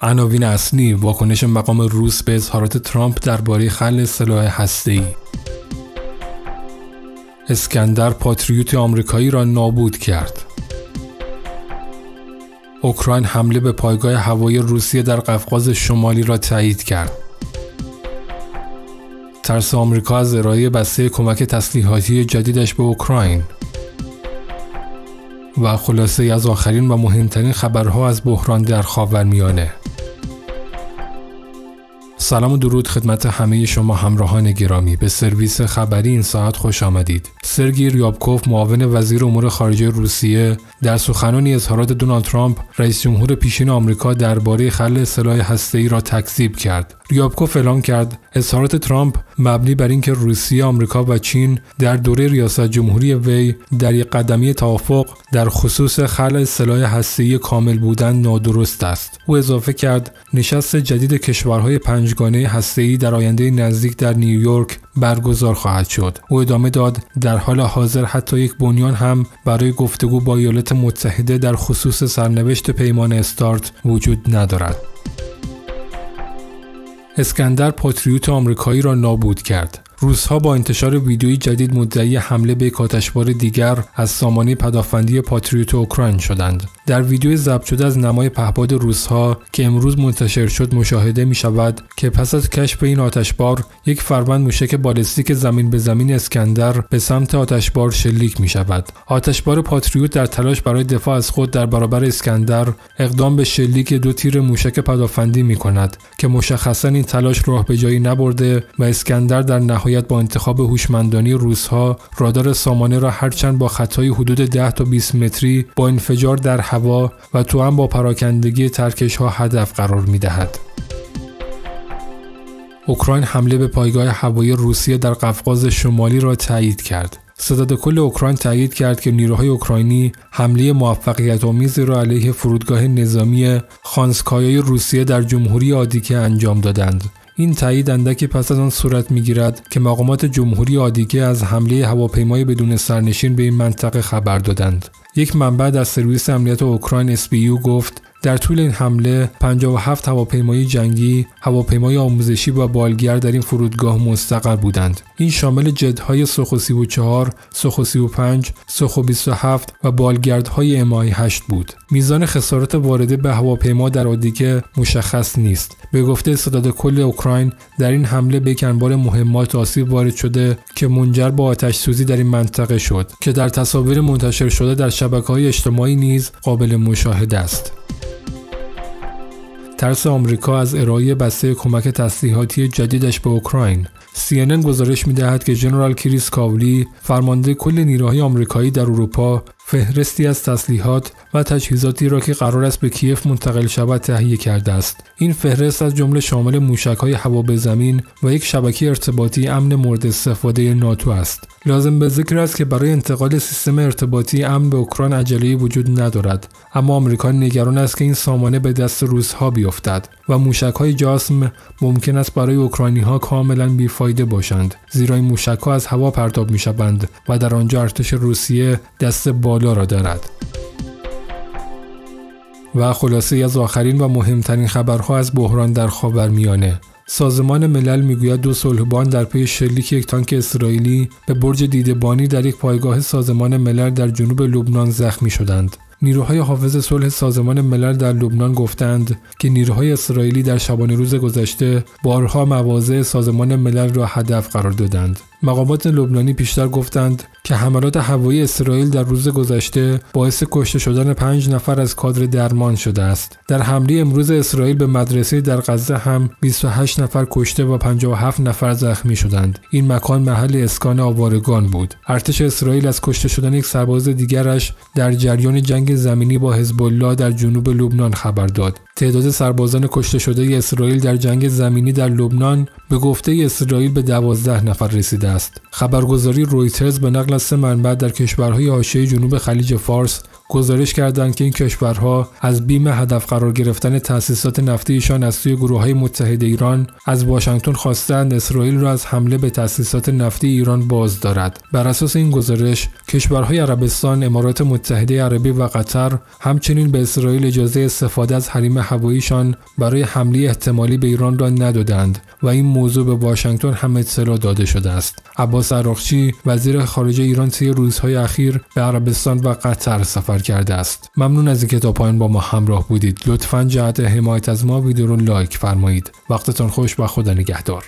عناوین اصلی واکنش مقام روس به اظهارات ترامپ درباره خل سلاح هسته‌ای. اسکندر پاتریوت آمریکایی را نابود کرد. اوکراین حمله به پایگاه هوایی روسیه در قفقاز شمالی را تایید کرد. ترس آمریکا از ارائه بسته کمک تسلیحاتی جدیدش به اوکراین. و خلاصه از آخرین و مهمترین خبرها از بحران در خاورمیانه سلام و درود خدمت همه شما همراهان گرامی. به سرویس خبری این ساعت خوش آمدید. سرگی ریابکوف معاون وزیر امور خارجه روسیه در سخنانی اظهارات دونالد ترامپ رئیس جمهور پیشین آمریکا درباره خل سلاح هسته‌ای را تکذیب کرد. ریابکوف اعلام کرد اظهارات ترامپ مبنی بر اینکه روسیه، آمریکا و چین در دوره ریاست جمهوری وی در یک قدمی توافق در خصوص خلع سلاح هسته‌ای کامل بودن نادرست است. او اضافه کرد نشست جدید کشورهای پنجگانه هسته‌ای در آینده نزدیک در نیویورک برگزار خواهد شد. او ادامه داد در حال حاضر حتی یک بنیان هم برای گفتگو با ایالات متحده در خصوص سرنوشت پیمان استارت وجود ندارد. اسکندر پاتریوت آمریکایی را نابود کرد. روزها با انتشار ویدیویی جدید مدعی حمله به کاتشبار دیگر از سامانه پدافندی پاتریوت اوکراین شدند. در ویدیو ضبط شده از نمای پهپاد روزها که امروز منتشر شد مشاهده می شود که پس از کشف این آتشبار یک فروند موشک بالستیک زمین به زمین اسکندر به سمت آتشبار شلیک می شود. آتشبار پاتریوت در تلاش برای دفاع از خود در برابر اسکندر اقدام به شلیک دو تیر موشک پدافندی می کند که مشخصا این تلاش راه به جایی نبرده و اسکندر در نهایت با انتخاب هوشمندانی روزها رادار سامانه را هرچند با خطای حدود 10 تا 20 متری با انفجار در هوا و تو هم با پراکندگی ترکش ها هدف قرار می دهد. اوکراین حمله به پایگاه هوایی روسیه در قفقاز شمالی را تایید کرد. صداد کل اوکراین تایید کرد که نیروهای اوکراینی حمله موفقیت آمیزی را علیه فرودگاه نظامی خانسکایای روسیه در جمهوری آدیکه انجام دادند این تایید اندکی پس از آن صورت می‌گیرد که مقامات جمهوری آدیگه از حمله هواپیمای بدون سرنشین به این منطقه خبر دادند. یک منبع در سرویس امنیت اوکراین SBU گفت در طول این حمله 57 هواپیمای جنگی، هواپیمای آموزشی و بالگر در این فرودگاه مستقر بودند. این شامل جدهای سخو 34 سخو 35 سخو 27 و بالگردهای امای 8 بود. میزان خسارات وارده به هواپیما در آدیگه مشخص نیست. به گفته صداد کل اوکراین در این حمله به کنبار مهمات آسیب وارد شده که منجر به آتش سوزی در این منطقه شد که در تصاویر منتشر شده در شبکه های اجتماعی نیز قابل مشاهده است. ترس آمریکا از ارائه بسته کمک تسلیحاتی جدیدش به اوکراین. CNN گزارش می‌دهد که جنرال کریس کاولی فرمانده کل نیروهای آمریکایی در اروپا فهرستی از تسلیحات و تجهیزاتی را که قرار است به کیف منتقل شود تهیه کرده است. این فهرست از جمله شامل موشکهای هوا به زمین و یک شبکه ارتباطی امن مورد استفاده ناتو است. لازم به ذکر است که برای انتقال سیستم ارتباطی امن به اوکراین عجله وجود ندارد. اما آمریکا نگران است که این سامانه به دست روسها بیفتد و موشکهای جاسم ممکن است برای اوکراینی ها کاملا بیفایده باشند زیرا این موشک ها از هوا پرتاب می شوند و در آنجا ارتش روسیه دست بالا را دارد. و خلاصه از آخرین و مهمترین خبرها از بحران در خاورمیانه. سازمان ملل می‌گوید دو صلحبان در پی شلیک یک تانک اسرائیلی به برج دیدبانی در یک پایگاه سازمان ملل در جنوب لبنان زخمی شدند. نیروهای حافظ صلح سازمان ملل در لبنان گفتند که نیروهای اسرائیلی در شبانه روز گذشته بارها مواضع سازمان ملل را هدف قرار دادند. مقامات لبنانی پیشتر گفتند که حملات هوایی اسرائیل در روز گذشته باعث کشته شدن پنج نفر از کادر درمان شده است. در حمله امروز اسرائیل به مدرسه در غزه هم 28 نفر کشته و 57 نفر زخمی شدند. این مکان محل اسکان آوارگان بود. ارتش اسرائیل از کشته شدن یک سرباز دیگرش در جریان جنگ زمینی با حزب الله در جنوب لبنان خبر داد. تعداد سربازان کشته شده اسرائیل در جنگ زمینی در لبنان به گفته اسرائیل به دوازده نفر رسیده است. خبرگزاری رویترز به نقل از سه منبع در کشورهای حاشیه جنوب خلیج فارس گزارش کردند که این کشورها از بیم هدف قرار گرفتن تأسیسات نفتیشان از سوی گروه های متحد ایران از واشنگتن خواستند اسرائیل را از حمله به تأسیسات نفتی ایران باز دارد بر اساس این گزارش کشورهای عربستان امارات متحده عربی و قطر همچنین به اسرائیل اجازه استفاده از حریم هواییشان برای حمله احتمالی به ایران را ندادند و این موضوع به واشنگتن هم اطلاع داده شده است. عباس عراقچی وزیر خارجه ایران طی روزهای اخیر به عربستان و قطر سفر کرده است. ممنون از اینکه تا پایان با ما همراه بودید. لطفا جهت حمایت از ما ویدیو رو لایک فرمایید. وقتتان خوش و خدا نگهدار.